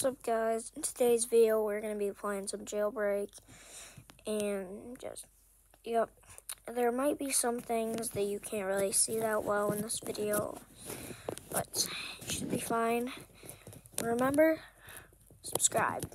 What's up guys? In today's video we're going to be playing some jailbreak and just, yep, there might be some things that you can't really see that well in this video, but it should be fine. Remember, subscribe.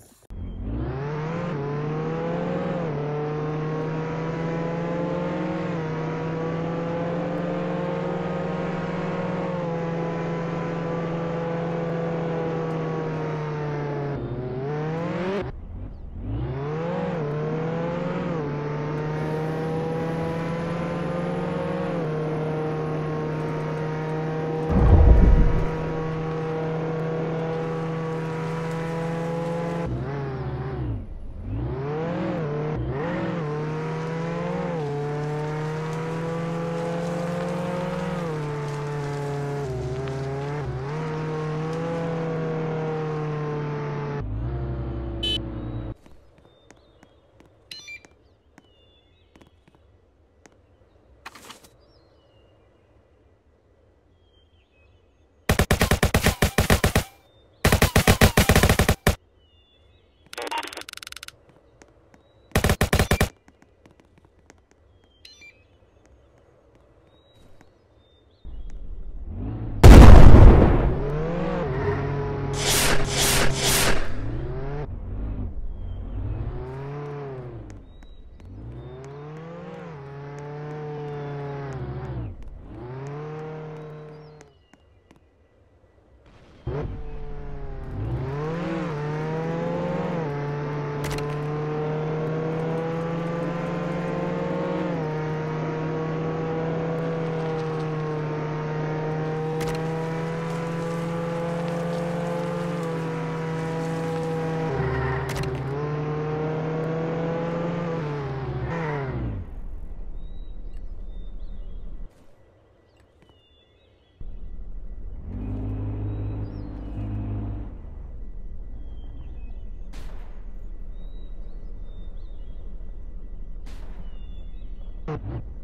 What?